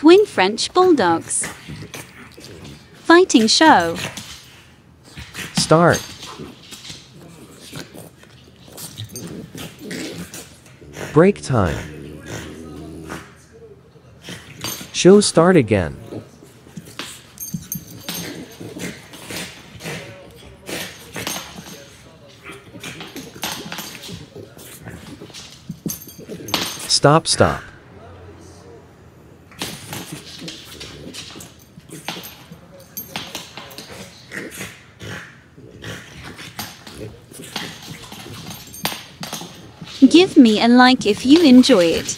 Twin French Bulldogs. Fighting show. Start. Break time. Show start again. Stop stop. Give me a like if you enjoy it.